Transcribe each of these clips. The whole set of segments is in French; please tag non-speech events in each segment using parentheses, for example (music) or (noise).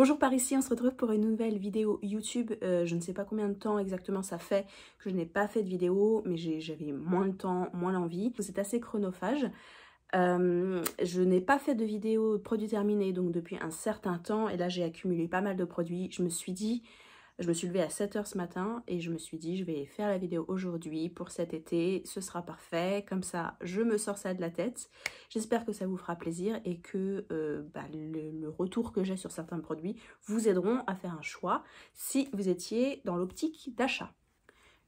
Bonjour par ici, on se retrouve pour une nouvelle vidéo YouTube. Euh, je ne sais pas combien de temps exactement ça fait que je n'ai pas fait de vidéo, mais j'avais moins de temps, moins l'envie. C'est assez chronophage. Euh, je n'ai pas fait de vidéo produit terminé donc depuis un certain temps et là j'ai accumulé pas mal de produits. Je me suis dit, je me suis levée à 7h ce matin et je me suis dit je vais faire la vidéo aujourd'hui pour cet été, ce sera parfait, comme ça je me sors ça de la tête. J'espère que ça vous fera plaisir et que euh, bah, le, retour que j'ai sur certains produits vous aideront à faire un choix si vous étiez dans l'optique d'achat.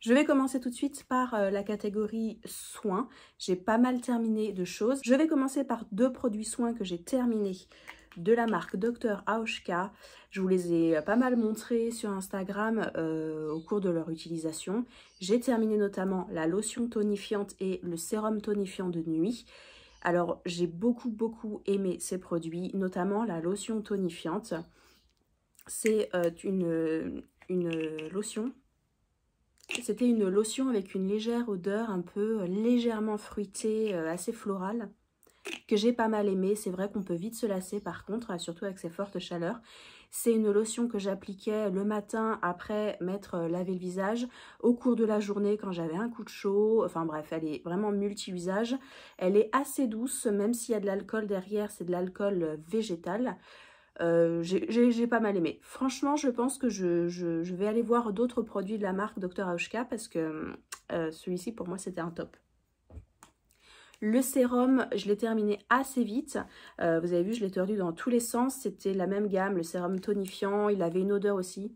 Je vais commencer tout de suite par euh, la catégorie soins. J'ai pas mal terminé de choses. Je vais commencer par deux produits soins que j'ai terminés de la marque Dr Auschka. Je vous les ai pas mal montrés sur Instagram euh, au cours de leur utilisation. J'ai terminé notamment la lotion tonifiante et le sérum tonifiant de nuit. Alors j'ai beaucoup beaucoup aimé ces produits, notamment la lotion tonifiante. C'est euh, une, lotion c'était une lotion avec une légère odeur un peu légèrement fruitée, euh, assez florale que j'ai pas mal aimé. C'est vrai qu'on peut vite se lasser par contre, surtout avec ces fortes chaleurs. C'est une lotion que j'appliquais le matin après m'être euh, lavé le visage, au cours de la journée quand j'avais un coup de chaud. Enfin bref, elle est vraiment multi-usage. Elle est assez douce, même s'il y a de l'alcool derrière, c'est de l'alcool euh, végétal. Euh, j'ai pas mal aimé. Franchement, je pense que je, vais aller voir d'autres produits de la marque Dr. Auschka parce que celui-ci, pour moi, c'était un top. Le sérum, je l'ai terminé assez vite. Euh, vous avez vu, je l'ai tordu dans tous les sens. C'était la même gamme, le sérum tonifiant. Il avait une odeur aussi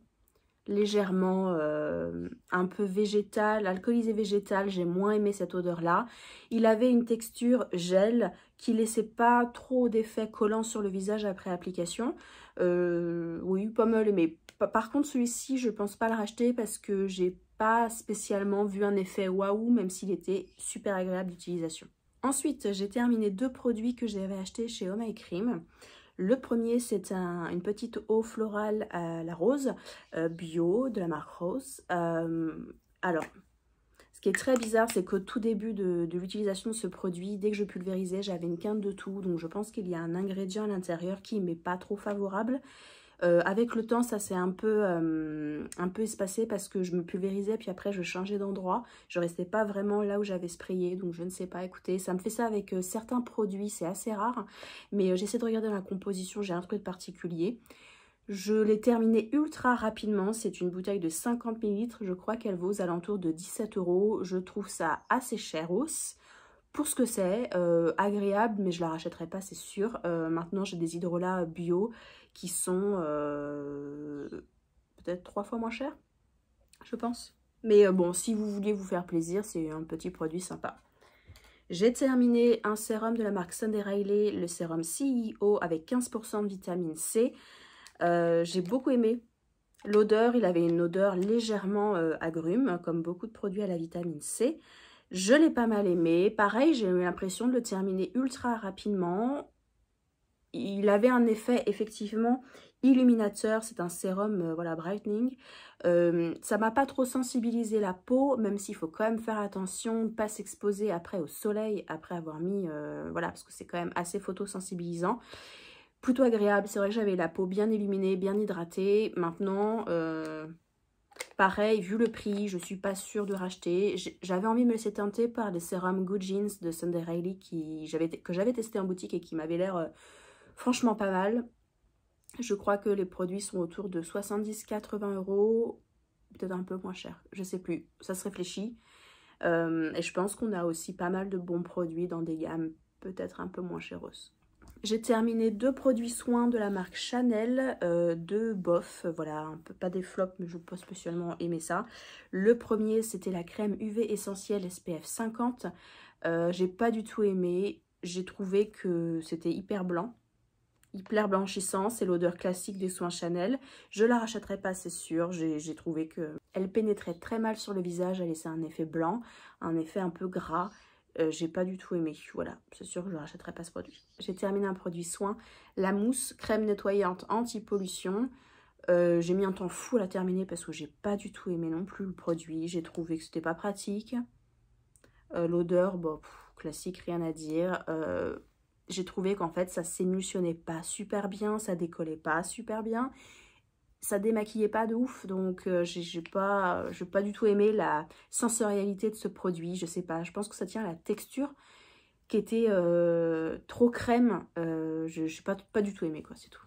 légèrement euh, un peu végétale, alcoolisé végétal. J'ai moins aimé cette odeur-là. Il avait une texture gel qui laissait pas trop d'effet collant sur le visage après application. Euh, oui, pas mal aimé. Par contre, celui-ci, je pense pas le racheter parce que j'ai pas spécialement vu un effet waouh, même s'il était super agréable d'utilisation. Ensuite, j'ai terminé deux produits que j'avais achetés chez Oh Cream. Le premier, c'est une petite eau florale à la rose, euh, bio, de la marque Rose. Euh, alors, ce qui est très bizarre, c'est qu'au tout début de, de l'utilisation de ce produit, dès que je pulvérisais, j'avais une quinte de tout. Donc, je pense qu'il y a un ingrédient à l'intérieur qui m'est pas trop favorable. Euh, avec le temps, ça s'est un, peu, euh, un peu espacé parce que je me pulvérisais, puis après je changeais d'endroit. Je restais pas vraiment là où j'avais sprayé, donc je ne sais pas. Écoutez, ça me fait ça avec euh, certains produits, c'est assez rare. Mais j'essaie de regarder la composition, j'ai un truc particulier. Je l'ai terminé ultra rapidement, c'est une bouteille de 50 ml, je crois qu'elle vaut aux alentours de 17 euros. Je trouve ça assez cher aussi pour ce que c'est, agréable, mais je la rachèterai pas, c'est sûr. maintenant, j'ai des hydrolats bio qui sont euh, peut-être trois fois moins chers, je pense. Mais euh, bon, si vous voulez vous faire plaisir, c'est un petit produit sympa. J'ai terminé un sérum de la marque Sunday le sérum CEO avec 15% de vitamine C. Euh, j'ai beaucoup aimé l'odeur, il avait une odeur légèrement agrume, comme beaucoup de produits à la vitamine C. Je l'ai pas mal aimé. Pareil, j'ai eu l'impression de le terminer ultra rapidement il avait un effet effectivement illuminateur, c'est un sérum euh, voilà brightening. Euh, ça m'a pas trop sensibilisé la peau, même s'il faut quand même faire attention, pas s'exposer après au soleil, après avoir mis, euh, voilà, parce que c'est quand même assez photosensibilisant. Plutôt agréable, c'est vrai que j'avais la peau bien illuminée, bien hydratée. Maintenant, pareil, vu le prix, je suis pas sûre de racheter. J'avais envie de me laisser tenter par des sérums Good Jeans de Sunday Riley que j'avais testé en boutique et qui m'avaient l'air Franchement pas mal. Je crois que les produits sont autour de 70-80 euros, peut-être un peu moins cher, je sais plus, ça se réfléchit. Euh, et je pense qu'on a aussi pas mal de bons produits dans des gammes peut-être un peu moins chères. J'ai terminé deux produits soins de la marque Chanel, euh, deux bof, voilà, un peu pas des flops, mais je pas spécialement aimé ça. Le premier, c'était la crème UV essentielle SPF 50. Euh, j'ai pas du tout aimé, j'ai trouvé que c'était hyper blanc hyper blanchissant, c'est l'odeur classique des soins Chanel. Je la rachèterai pas, c'est sûr, j'ai trouvé que elle pénétrait très mal sur le visage, elle laissait un effet blanc, un effet un peu gras. Euh, j'ai pas du tout aimé, voilà, c'est sûr que je rachèterai pas ce produit. J'ai terminé un produit soin, la mousse crème nettoyante anti-pollution. Euh, j'ai mis un temps fou à la terminer parce que j'ai pas du tout aimé non plus le produit. J'ai trouvé que c'était pas pratique. Euh, l'odeur, bon, classique, rien à dire j'ai trouvé qu'en fait ça s'émulsionnait pas super bien, ça décollait pas super bien, ça démaquillait pas de ouf, donc euh, j'ai pas, pas du tout aimé la sensorialité de ce produit, je sais pas, je pense que ça tient à la texture qui était euh, trop crème, euh, je n'ai pas, du tout aimé quoi, c'est tout.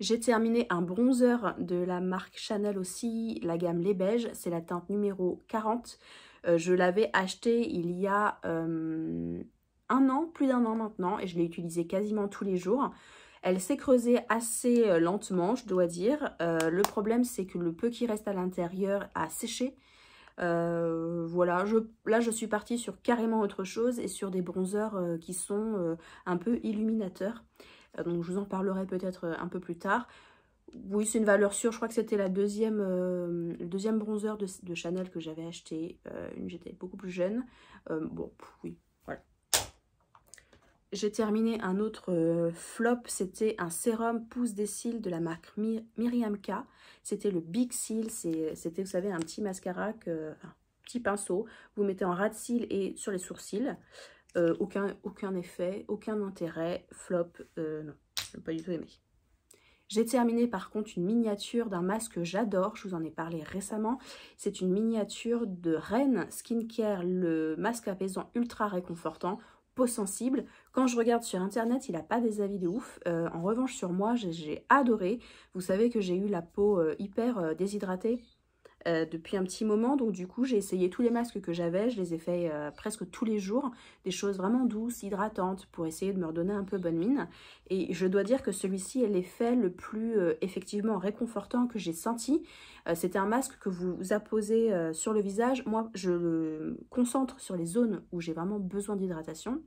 J'ai terminé un bronzer de la marque Chanel aussi, la gamme Les Beiges, c'est la teinte numéro 40. je l'avais acheté il y a un an, plus d'un an maintenant, et je l'ai utilisée quasiment tous les jours. Elle s'est creusée assez euh, lentement, je dois dire. Euh, le problème, c'est que le peu qui reste à l'intérieur a séché. Euh, voilà, là je suis partie sur carrément autre chose et sur des bronzers qui sont un peu illuminateurs. donc je vous en parlerai peut-être un peu plus tard. Oui, c'est une valeur sûre. Je crois que c'était la deuxième, le deuxième bronzer de, de Chanel que j'avais acheté. J'étais beaucoup plus jeune. bon, oui, j'ai terminé un autre euh, flop, c'était un sérum pousse des cils de la marque Myriam K. C'était le Big Seal, c'était, vous savez, un petit mascara, un petit pinceau. Vous mettez en ras de cils et sur les sourcils. Euh, aucun, aucun effet, aucun intérêt, flop, euh, non, je n'ai pas du tout aimé. J'ai terminé par contre une miniature d'un masque que j'adore, je vous en ai parlé récemment. C'est une miniature de Rennes Skincare, le masque apaisant ultra réconfortant sensible. Quand je regarde sur internet, il n'a pas des avis de ouf. Euh, en revanche, sur moi, j'ai adoré. Vous savez que j'ai eu la peau euh, hyper euh, depuis un petit moment. Donc du coup, j'ai essayé tous les masques que j'avais. Je les ai fait presque tous les jours. Des choses vraiment douces, hydratantes, pour essayer de me redonner un peu bonne mine. Et je dois dire que celui-ci est l'effet le plus effectivement réconfortant que j'ai senti. C'était un masque que vous apposez sur le visage. Moi, je le concentre sur les zones où j'ai vraiment besoin d'hydratation.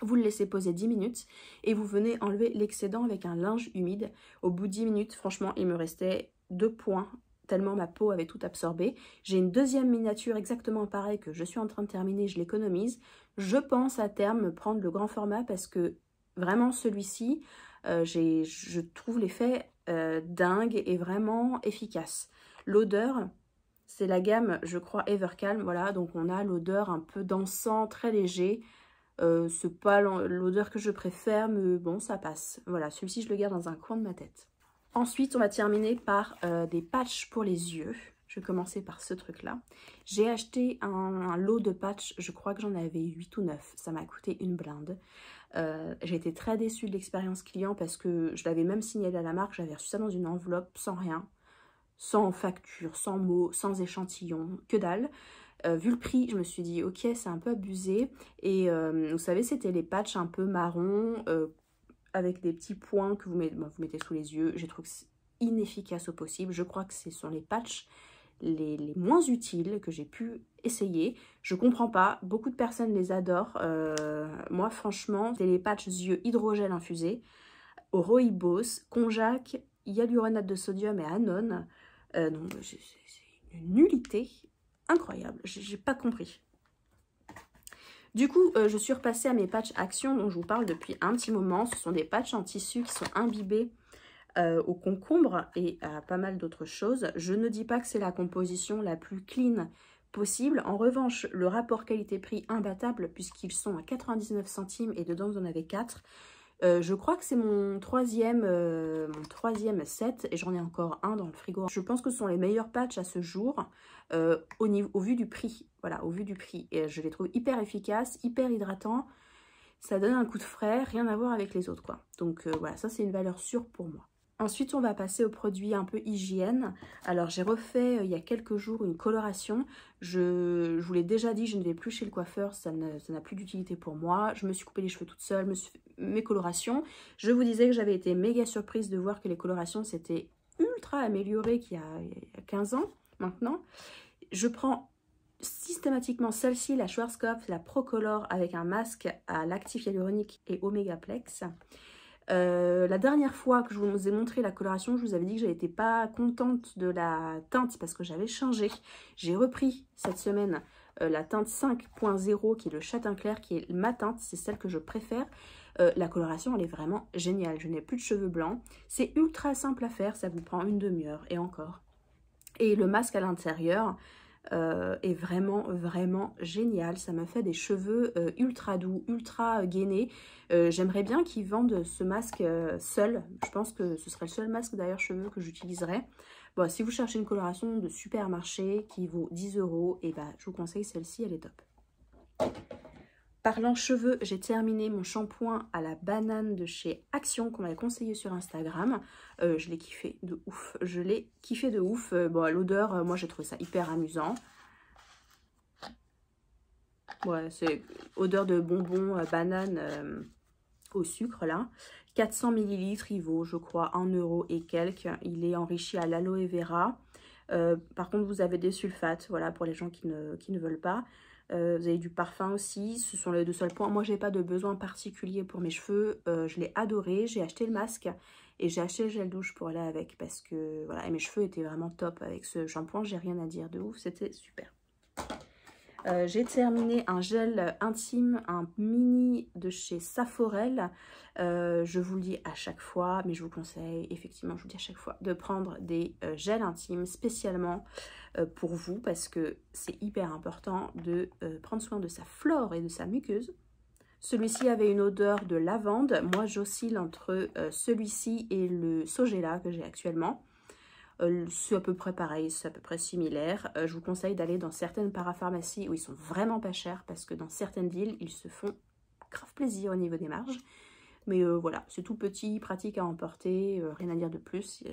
Vous le laissez poser 10 minutes et vous venez enlever l'excédent avec un linge humide. Au bout de 10 minutes, franchement, il me restait deux points tellement ma peau avait tout absorbé. J'ai une deuxième miniature exactement pareille que je suis en train de terminer, je l'économise. Je pense à terme prendre le grand format parce que vraiment celui-ci, euh, je trouve l'effet euh, dingue et vraiment efficace. L'odeur, c'est la gamme, je crois, Evercalm, voilà, donc on a l'odeur un peu dansant, très léger, euh, c'est pas l'odeur que je préfère, mais bon, ça passe. Voilà, celui-ci, je le garde dans un coin de ma tête. Ensuite, on va terminer par euh, des patchs pour les yeux. Je vais commencer par ce truc-là. J'ai acheté un, lot de patchs, je crois que j'en avais 8 ou 9. Ça m'a coûté une blinde. Euh, j'ai été très déçue de l'expérience client parce que je l'avais même signalé à la marque. J'avais reçu ça dans une enveloppe sans rien, sans facture, sans mots, sans échantillon, que dalle. Euh, vu le prix, je me suis dit, ok, c'est un peu abusé. Et vous savez, c'était les patchs un peu marron, avec des petits points que vous mettez, sous les yeux. J'ai trouvé inefficace au possible. Je crois que ce sont les patchs les, moins utiles que j'ai pu essayer. Je comprends pas, beaucoup de personnes les adorent. moi, franchement, c'est les patchs yeux hydrogel infusé au rooibos, konjac, hyaluronate de sodium et anone. non, c'est une nullité incroyable. J'ai pas compris. Du coup, euh, je suis repassée à mes patchs Action dont je vous parle depuis un petit moment. Ce sont des patchs en tissu qui sont imbibés euh, au concombre et à pas mal d'autres choses. Je ne dis pas que c'est la composition la plus clean possible. En revanche, le rapport qualité-prix imbattable puisqu'ils sont à 99 centimes et dedans vous en avez 4. Euh, je crois que c'est mon troisième, euh, mon troisième set et j'en ai encore un dans le frigo. Je pense que ce sont les meilleurs patchs à ce jour euh, au, niveau, au vu du prix. Voilà, au vu du prix. Je les trouve hyper efficaces, hyper hydratants. Ça donne un coup de frais, rien à voir avec les autres quoi. Donc voilà, ça c'est une valeur sûre pour moi. Ensuite, on va passer aux produits un peu hygiène. Alors, j'ai refait euh, il y a quelques jours une coloration. Je, vous l'ai déjà dit, je ne vais plus chez le coiffeur, ça n'a plus d'utilité pour moi. Je me suis coupé les cheveux toute seule, mes colorations. Je vous disais que j'avais été méga surprise de voir que les colorations s'étaient ultra améliorées qu'il y, a 15 ans maintenant. Je prends systématiquement celle-ci, la Schwarzkopf, la Procolor avec un masque à l'actif hyaluronique et Omegaplex. Euh, la dernière fois que je vous ai montré la coloration, je vous avais dit que j'étais pas contente de la teinte parce que j'avais changé. J'ai repris cette semaine euh, la teinte 5.0 qui est le châtain clair, qui est ma teinte, c'est celle que je préfère. Euh, la coloration, elle est vraiment géniale. Je n'ai plus de cheveux blancs. C'est ultra simple à faire, ça vous prend une demi-heure et encore. Et le masque à l'intérieur, est vraiment, vraiment génial. Ça me fait des cheveux ultra doux, ultra gainés. J'aimerais bien qu'ils vendent ce masque seul. Je pense que ce serait le seul masque d'ailleurs cheveux que j'utiliserais. Bon, si vous cherchez une coloration de supermarché qui vaut 10 euros, et eh ben, je vous conseille celle-ci, elle est top. Parlant cheveux, j'ai terminé mon shampoing à la banane de chez Action qu'on m'avait conseillé sur Instagram. Euh, je l'ai kiffé de ouf. Je l'ai kiffé de ouf. Euh, bon, l'odeur, euh, moi j'ai trouvé ça hyper amusant. Ouais, c'est odeur de bonbons, banane au sucre là. 400 ml, il vaut je crois 1 euro et quelques. Il est enrichi à l'aloe vera. par contre, vous avez des sulfates, voilà, pour les gens qui ne, qui ne veulent pas. Euh, vous avez du parfum aussi, ce sont les deux seuls points. Moi, j'ai pas de besoin particulier pour mes cheveux. Euh, je l'ai adoré, j'ai acheté le masque et j'ai acheté le gel douche pour aller avec parce que voilà, mes cheveux étaient vraiment top avec ce shampoing. J'ai rien à dire de ouf, c'était super. Euh, j'ai terminé un gel intime, un mini de chez Saforel. je vous le dis à chaque fois, mais je vous conseille, effectivement, je vous dis à chaque fois, de prendre des gels intimes spécialement euh, pour vous parce que c'est hyper important de euh, prendre soin de sa flore et de sa muqueuse. Celui-ci avait une odeur de lavande. Moi, j'oscille entre euh, celui-ci et le Sogela que j'ai actuellement. C'est à peu près pareil, c'est à peu près similaire. je vous conseille d'aller dans certaines parapharmacies où ils sont vraiment pas chers parce que dans certaines villes, ils se font grave plaisir au niveau des marges. Mais voilà, c'est tout petit, pratique à emporter, rien à dire de plus.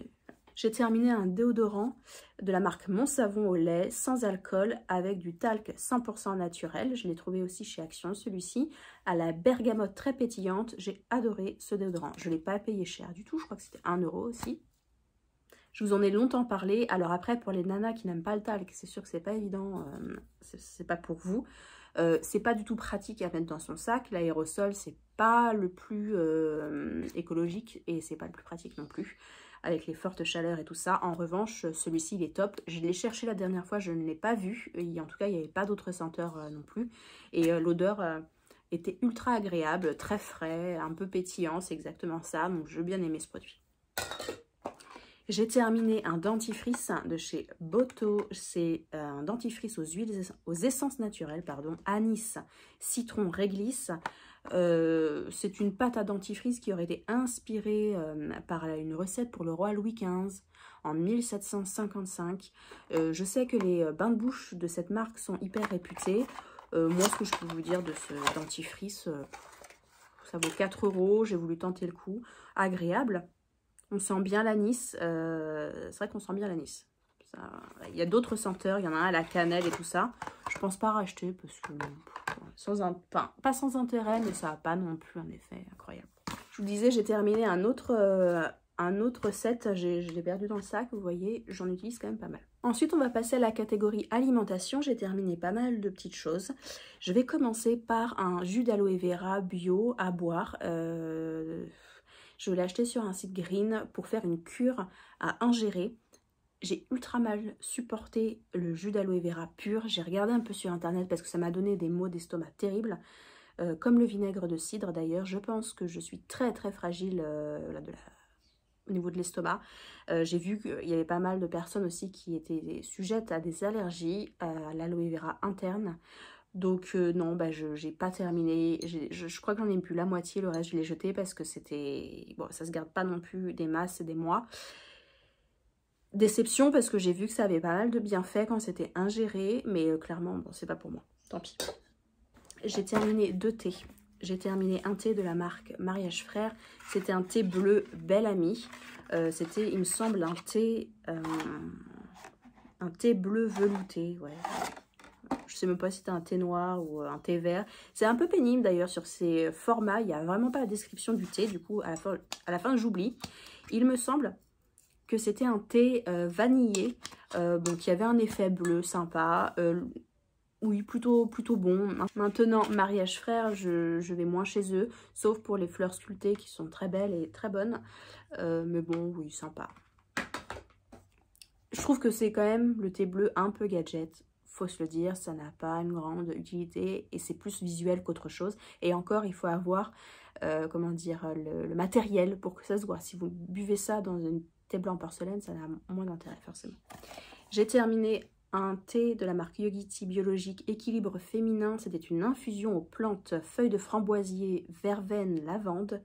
J'ai terminé un déodorant de la marque Mon Savon au lait sans alcool avec du talc 100% naturel. Je l'ai trouvé aussi chez Action celui-ci à la bergamote très pétillante. J'ai adoré ce déodorant. Je ne l'ai pas payé cher du tout, je crois que c'était 1 euro aussi. Je vous en ai longtemps parlé. Alors après, pour les nanas qui n'aiment pas le talc, c'est sûr que c'est pas évident, euh, c'est pas pour vous. Euh, c'est pas du tout pratique à mettre dans son sac. L'aérosol, c'est pas le plus euh, écologique et c'est pas le plus pratique non plus avec les fortes chaleurs et tout ça. En revanche, celui-ci, il est top. Je l'ai cherché la dernière fois, je ne l'ai pas vu. En tout cas, il n'y avait pas d'autres senteurs euh, non plus. Et l'odeur était ultra agréable, très frais, un peu pétillant. C'est exactement ça. Donc, je bien aimé ce produit. J'ai terminé un dentifrice de chez Boto. C'est un dentifrice aux huiles, aux essences naturelles, pardon, anis, citron, réglisse. Euh, c'est une pâte à dentifrice qui aurait été inspirée euh, par une recette pour le roi Louis XV en 1755. Euh, je sais que les bains de bouche de cette marque sont hyper réputés. moi, ce que je peux vous dire de ce dentifrice, ça vaut 4 euros. J'ai voulu tenter le coup. Agréable. On sent bien l'anis. c'est vrai qu'on sent bien l'anis. Il y a d'autres senteurs. Il y en a à la cannelle et tout ça. Je pense pas racheter parce que sans un, pas sans intérêt, mais ça n'a pas non plus un effet incroyable. Je vous disais, j'ai terminé un autre, euh, set, je l'ai perdu dans le sac, vous voyez, j'en utilise quand même pas mal. Ensuite, on va passer à la catégorie alimentation. J'ai terminé pas mal de petites choses. Je vais commencer par un jus d'aloe vera bio à boire. Euh, je l'ai acheté sur un site green pour faire une cure à ingérer. J'ai ultra mal supporté le jus d'aloe vera pur. J'ai regardé un peu sur internet parce que ça m'a donné des maux d'estomac terribles. Euh, comme le vinaigre de cidre d'ailleurs. Je pense que je suis très très fragile euh, au niveau de l'estomac. Euh, j'ai vu qu'il y avait pas mal de personnes aussi qui étaient sujettes à des allergies à l'aloe vera interne. Donc non, bah, je n'ai pas terminé. Je, je, crois que j'en ai plus la moitié. Le reste, je l'ai jeté parce que c'était... Bon, ça se garde pas non plus des masses et des mois. Déception parce que j'ai vu que ça avait pas mal de bienfaits quand c'était ingéré, mais euh, clairement, bon, c'est pas pour moi. Tant pis. J'ai terminé deux thés. J'ai terminé un thé de la marque Mariage Frère. C'était un thé bleu Belle Amie. Euh, c'était, il me semble, un thé, euh, un thé bleu velouté. Ouais. Je sais même pas si c'était un thé noir ou un thé vert. C'est un peu pénible d'ailleurs sur ces formats. Il n'y a vraiment pas la description du thé. Du coup, à la fin, j'oublie. Il me semble que c'était un thé euh, vanillé, euh, bon, qui avait un effet bleu sympa. Euh, oui, plutôt, plutôt bon. Maintenant, mariage frère, je, vais moins chez eux, sauf pour les fleurs sculptées qui sont très belles et très bonnes. mais bon, oui, sympa. Je trouve que c'est quand même le thé bleu un peu gadget faut se le dire, ça n'a pas une grande utilité et c'est plus visuel qu'autre chose. Et encore, il faut avoir, comment dire, le, matériel pour que ça se voit. Si vous buvez ça dans une thé blanc porcelaine, ça n'a moins d'intérêt forcément. J'ai terminé un thé de la marque Yogiti biologique équilibre féminin. C'était une infusion aux plantes, feuilles de framboisier, verveine, lavande.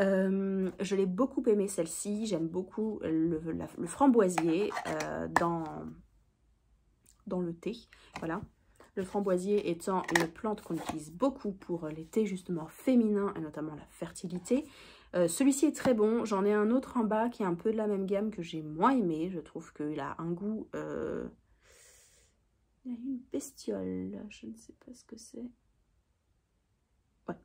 Euh, je l'ai beaucoup aimé celle-ci. J'aime beaucoup le, framboisier euh, dans, dans le thé. Voilà. Le framboisier étant une plante qu'on utilise beaucoup pour les thés justement féminins et notamment la fertilité. Euh, celui-ci est très bon. J'en ai un autre en bas qui est un peu de la même gamme que j'ai moins aimé. Je trouve qu'il a un goût... Euh, il a une bestiole. Je ne sais pas ce que c'est. Ouais.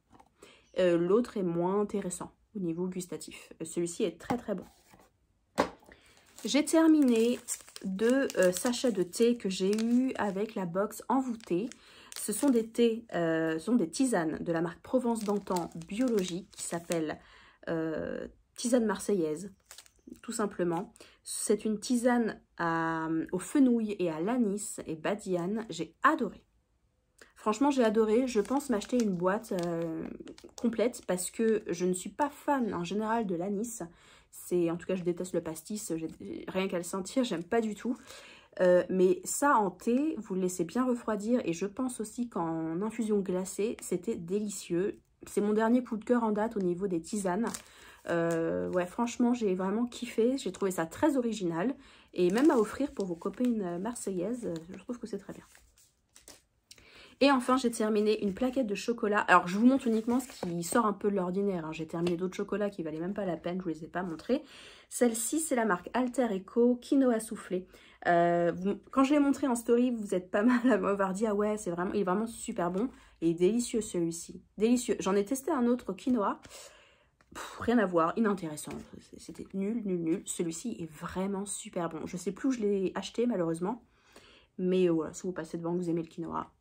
Euh, l'autre est moins intéressant au niveau gustatif. Celui-ci est très très bon. J'ai terminé deux sachets de thé que j'ai eu avec la box envoûtée. Ce sont des thés, ce sont des tisanes de la marque Provence d'antan biologique qui s'appelle euh, tisane marseillaise, tout simplement. C'est une tisane au fenouil et à l'anis et badiane. J'ai adoré. Franchement, j'ai adoré. Je pense m'acheter une boîte euh, complète parce que je ne suis pas fan en général de l'anis. C'est, en tout cas, je déteste le pastis. Rien qu'à le sentir, j'aime pas du tout. Euh, mais ça en thé, vous le laissez bien refroidir et je pense aussi qu'en infusion glacée, c'était délicieux. C'est mon dernier coup de cœur en date au niveau des tisanes. Euh, ouais, franchement, j'ai vraiment kiffé. J'ai trouvé ça très original. Et même à offrir pour vos copines marseillaises, je trouve que c'est très bien. Et enfin, j'ai terminé une plaquette de chocolat. Alors, je vous montre uniquement ce qui sort un peu de l'ordinaire. Hein. J'ai terminé d'autres chocolats qui valaient même pas la peine. Je ne vous les ai pas montrés. Celle-ci, c'est la marque Alter Eco Quinoa Soufflé. Euh, quand je l'ai montré en story, vous êtes pas (laughs) mal à m'avoir dit « Ah ouais, vraiment, il est vraiment super bon. » Et délicieux celui-ci. Délicieux. J'en ai testé un autre quinoa. rien à voir, inintéressant. C'était nul, nul, nul. Celui-ci est vraiment super bon. Je sais plus où je l'ai acheté malheureusement. Mais voilà, si vous passez devant, vous aimez le quinoa,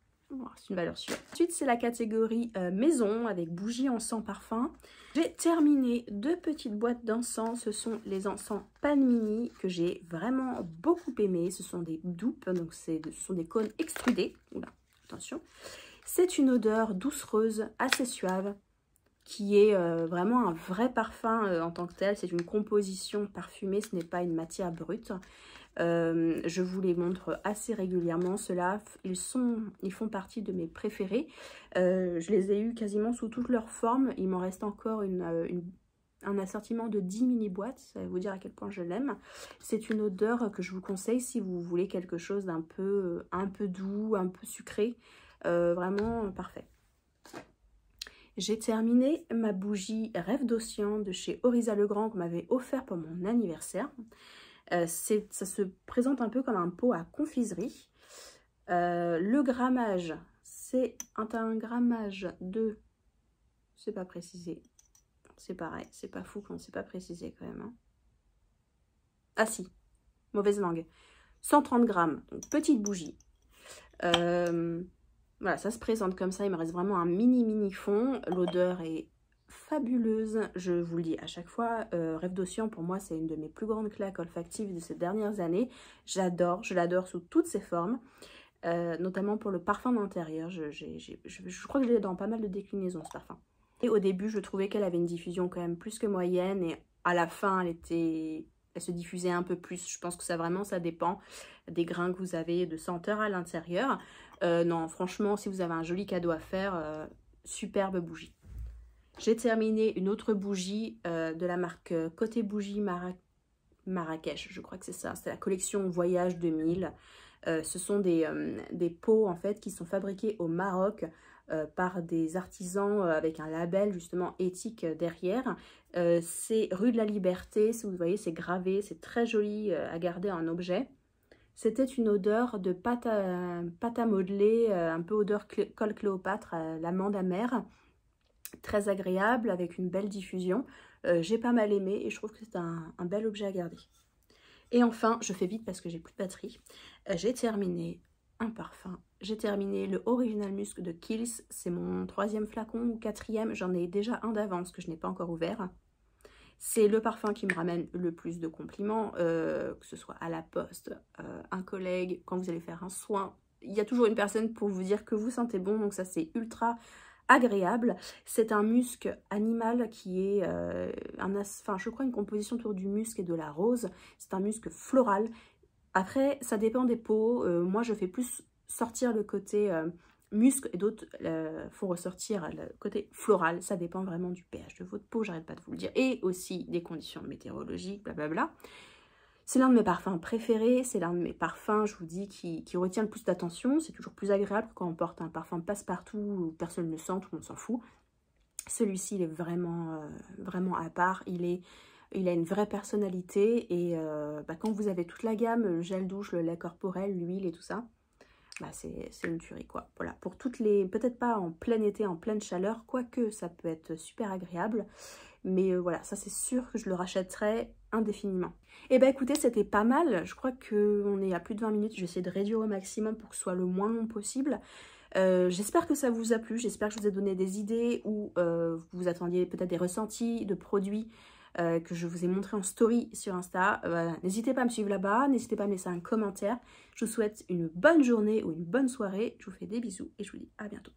c'est une valeur sûre. Ensuite, c'est la catégorie euh, maison avec bougies, encens, parfum. J'ai terminé deux petites boîtes d'encens. Ce sont les encens Mini que j'ai vraiment beaucoup aimé. Ce sont des dupes, donc ce sont des cônes extrudés. Oula, attention. C'est une odeur doucereuse, assez suave, qui est euh, vraiment un vrai parfum euh, en tant que tel. C'est une composition parfumée, ce n'est pas une matière brute. Euh, je vous les montre assez régulièrement. Ceux-là, ils, ils font partie de mes préférés. je les ai eus quasiment sous toutes leurs formes. Il m'en reste encore une, un assortiment de 10 mini-boîtes. Ça va vous dire à quel point je l'aime. C'est une odeur que je vous conseille si vous voulez quelque chose d'un peu, doux, un peu sucré. Euh, vraiment parfait. J'ai terminé ma bougie Rêve d'Océan de chez Orisa Legrand qu'on m'avait offert pour mon anniversaire. Euh, ça se présente un peu comme un pot à confiserie. Euh, le grammage, c'est un, grammage de... C'est pas précisé. C'est pareil, c'est pas fou quand c'est pas précisé quand même. Hein. Ah si, mauvaise langue. 130 grammes, petite bougie. Euh, voilà, ça se présente comme ça. Il me reste vraiment un mini mini fond. L'odeur est fabuleuse. Je vous le dis à chaque fois, euh, Rêve d'Océan, pour moi, c'est une de mes plus grandes claques olfactives de ces dernières années. J'adore, je l'adore sous toutes ses formes. Euh, notamment pour le parfum d'intérieur. Je, crois que je l'ai dans pas mal de déclinaisons, ce parfum. Et au début, je trouvais qu'elle avait une diffusion quand même plus que moyenne. Et à la fin, elle était elle se diffusait un peu plus. Je pense que ça vraiment, ça dépend des grains que vous avez de senteur à l'intérieur. Euh, non, franchement, si vous avez un joli cadeau à faire, superbe bougie. J'ai terminé une autre bougie euh, de la marque Côté Bougie Marrakech, je crois que c'est ça. C'est la collection Voyage 2000. ce sont des, des, pots en fait qui sont fabriqués au Maroc par des artisans avec un label justement éthique derrière. c'est rue de la Liberté, si vous voyez c'est gravé, c'est très joli à garder en objet. C'était une odeur de pâte à, modeler, euh, un peu odeur col Cléopâtre, l'amande amère. Très agréable, avec une belle diffusion. Euh, j'ai pas mal aimé et je trouve que c'est un, bel objet à garder. Et enfin, je fais vite parce que j'ai plus de batterie. Euh, j'ai terminé un parfum. J'ai terminé le Original Musk de Kills. C'est mon troisième flacon ou quatrième. J'en ai déjà un d'avance que je n'ai pas encore ouvert. C'est le parfum qui me ramène le plus de compliments, euh, que ce soit à la poste, un collègue, quand vous allez faire un soin. Il y a toujours une personne pour vous dire que vous sentez bon, donc ça c'est ultra agréable. C'est un musc animal qui est, euh, un enfin je crois, une composition autour du musc et de la rose. C'est un musc floral. Après, ça dépend des peaux. Euh, moi, je fais plus sortir le côté euh, muscle et d'autres euh, font ressortir le côté floral. Ça dépend vraiment du pH de votre peau, j'arrête pas de vous le dire. Et aussi des conditions météorologiques, blablabla. C'est l'un de mes parfums préférés, c'est l'un de mes parfums, je vous dis, qui, retient le plus d'attention. C'est toujours plus agréable quand on porte un parfum passe-partout où personne ne le sent, tout le monde s'en fout. Celui-ci, il est vraiment, vraiment à part. Il est il a une vraie personnalité et euh, bah, quand vous avez toute la gamme, le gel douche, le lait corporel, l'huile et tout ça, bah c'est une tuerie quoi. Voilà, pour toutes les, peut-être pas en plein été, en pleine chaleur, quoique ça peut être super agréable. Mais euh, voilà, ça c'est sûr que je le rachèterai indéfiniment. Et eh bah écoutez, c'était pas mal. Je crois qu'on est à plus de 20 minutes. Je vais essayer de réduire au maximum pour que ce soit le moins long possible. Euh, j'espère que ça vous a plu, j'espère que je vous ai donné des idées ou vous attendiez peut-être des ressentis de produits euh, que je vous ai montré en story sur Insta. Euh, n'hésitez pas à me suivre là-bas, n'hésitez pas à me laisser un commentaire. Je vous souhaite une bonne journée ou une bonne soirée. Je vous fais des bisous et je vous dis à bientôt.